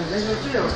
你那是这样